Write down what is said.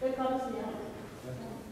会高兴啊。